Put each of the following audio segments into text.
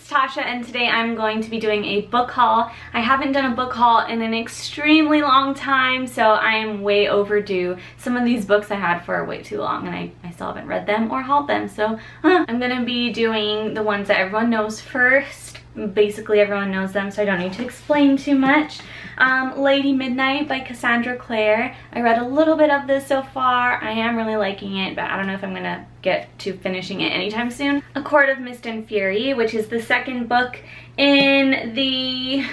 it's Tasha and today I'm going to be doing a book haul. I haven't done a book haul in an extremely long time, so I'm way overdue. Some of these books I had for way too long and I, I still haven't read them or hauled them, so huh. I'm gonna be doing the ones that everyone knows first. Basically everyone knows them, so I don't need to explain too much. Um, Lady Midnight by Cassandra Clare. I read a little bit of this so far. I am really liking it, but I don't know if I'm gonna get to finishing it anytime soon. A Court of Mist and Fury, which is the second book in the...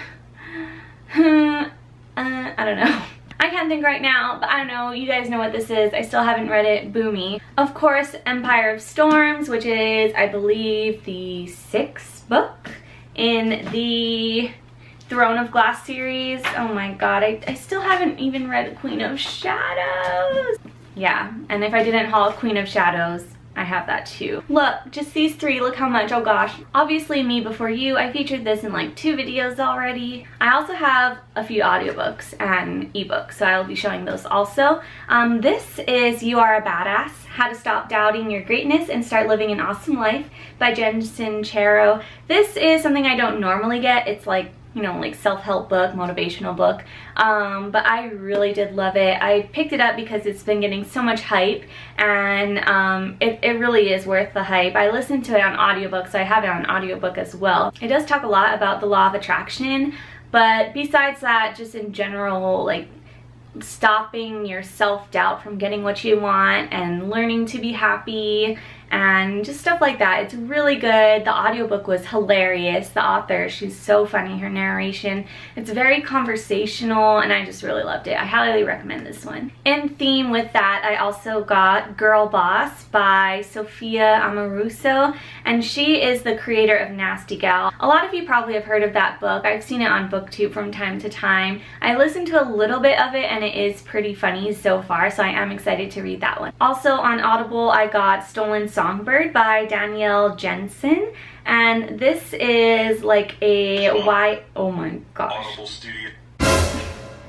uh, I don't know. I can't think right now, but I don't know. You guys know what this is. I still haven't read it. Boomy. Of course, Empire of Storms, which is, I believe, the sixth book in the Throne of Glass series. Oh my god, I, I still haven't even read Queen of Shadows. Yeah, and if I didn't haul Queen of Shadows, I have that too. Look, just these three, look how much, oh gosh. Obviously Me Before You, I featured this in like two videos already. I also have a few audiobooks and ebooks, so I'll be showing those also. Um, this is You Are a Badass, How to Stop Doubting Your Greatness and Start Living an Awesome Life by Jen Sincero. This is something I don't normally get. It's like you know, like self-help book, motivational book. Um, but I really did love it. I picked it up because it's been getting so much hype and um, it, it really is worth the hype. I listened to it on audiobook, so I have it on audiobook as well. It does talk a lot about the law of attraction, but besides that, just in general, like stopping your self-doubt from getting what you want and learning to be happy and just stuff like that. It's really good. The audiobook was hilarious. The author, she's so funny, her narration. It's very conversational and I just really loved it. I highly recommend this one. In theme with that, I also got Girl Boss by Sophia Amoruso and she is the creator of Nasty Gal. A lot of you probably have heard of that book. I've seen it on booktube from time to time. I listened to a little bit of it and it is pretty funny so far so I am excited to read that one. Also on Audible I got Stolen Songbird by Danielle Jensen. And this is like a Y, oh my gosh.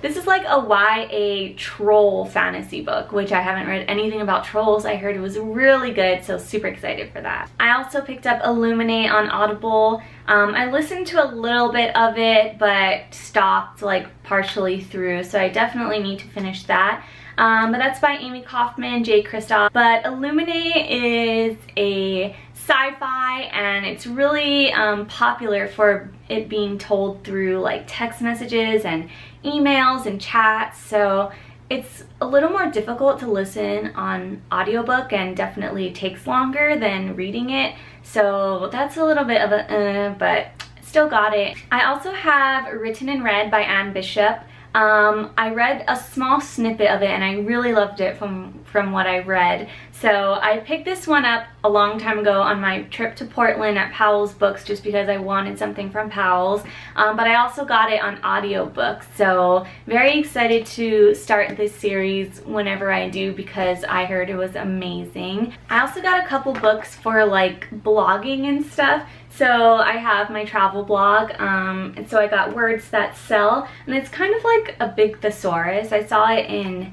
This is like a YA troll fantasy book, which I haven't read anything about trolls. I heard it was really good, so super excited for that. I also picked up Illuminae on Audible. Um, I listened to a little bit of it, but stopped like partially through, so I definitely need to finish that. Um, but that's by Amie Kaufman, Jay Kristoff. But Illuminae is a sci-fi and it's really um, popular for it being told through like text messages and emails and chats. So it's a little more difficult to listen on audiobook and definitely takes longer than reading it. So that's a little bit of a uh, but still got it. I also have Written in Red by Anne Bishop. Um, I read a small snippet of it and I really loved it from, from what I read. So I picked this one up a long time ago on my trip to Portland at Powell's Books just because I wanted something from Powell's. Um, but I also got it on audiobook. So very excited to start this series whenever I do because I heard it was amazing. I also got a couple books for like blogging and stuff. So I have my travel blog, um, and so I got Words That Sell, and it's kind of like a big thesaurus. I saw it in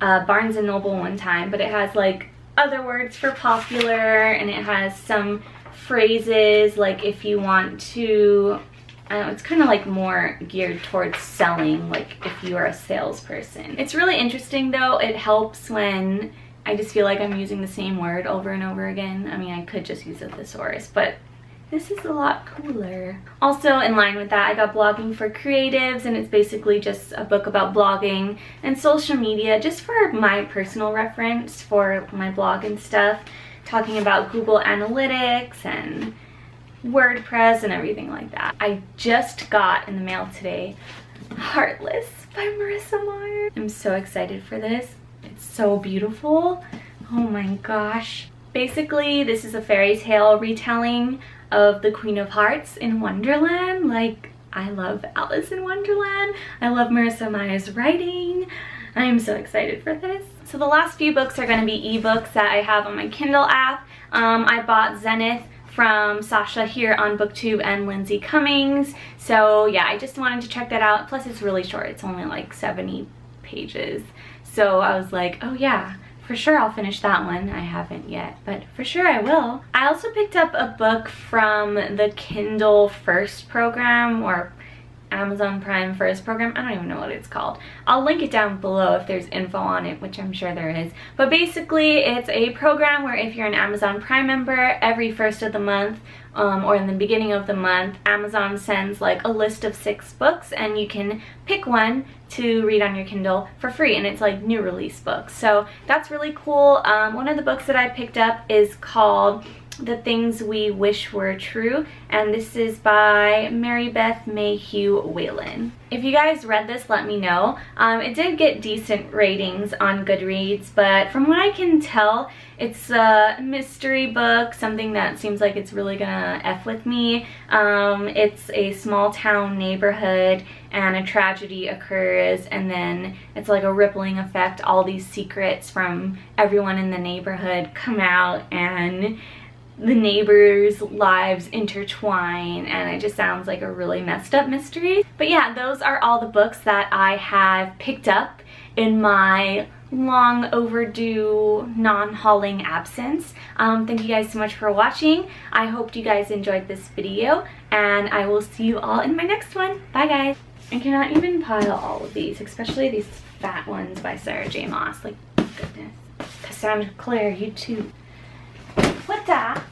uh, Barnes & Noble one time, but it has like other words for popular, and it has some phrases like if you want to it's kind of like more geared towards selling, like if you are a salesperson. It's really interesting though. It helps when I just feel like I'm using the same word over and over again. I mean, I could just use a thesaurus, but this is a lot cooler. Also in line with that, I got Blogging for Creatives and it's basically just a book about blogging and social media just for my personal reference for my blog and stuff. Talking about Google Analytics and WordPress and everything like that. I just got in the mail today Heartless by Marissa Meyer. I'm so excited for this. It's so beautiful. Oh my gosh. Basically, this is a fairy tale retelling of the Queen of Hearts in Wonderland. Like, I love Alice in Wonderland. I love Marissa Meyer's writing. I am so excited for this. So the last few books are going to be ebooks that I have on my Kindle app. Um, I bought Zenith from Sasha here on booktube and Lindsay Cummings. So yeah, I just wanted to check that out. Plus it's really short. It's only like 70 pages. So I was like, oh yeah, for sure I'll finish that one. I haven't yet, but for sure I will. I also picked up a book from the Kindle First program or Amazon Prime First program. I don't even know what it's called. I'll link it down below if there's info on it, which I'm sure there is. But basically, it's a program where if you're an Amazon Prime member, every first of the month um, or in the beginning of the month, Amazon sends like a list of six books and you can pick one to read on your Kindle for free and it's like new release books. So that's really cool. Um, one of the books that I picked up is called the Things We Wish Were True, and this is by Mary Beth Mayhew Whalen. If you guys read this, let me know. Um, it did get decent ratings on Goodreads, but from what I can tell, it's a mystery book, something that seems like it's really gonna F with me. Um, it's a small town neighborhood and a tragedy occurs and then it's like a rippling effect. All these secrets from everyone in the neighborhood come out and the neighbors' lives intertwine and it just sounds like a really messed up mystery. But yeah, those are all the books that I have picked up in my long overdue non-hauling absence. Um, thank you guys so much for watching. I hope you guys enjoyed this video and I will see you all in my next one. Bye guys. I cannot even pile all of these, especially these fat ones by Sarah J Maas. Like, goodness. Cassandra Clare, you too. What the?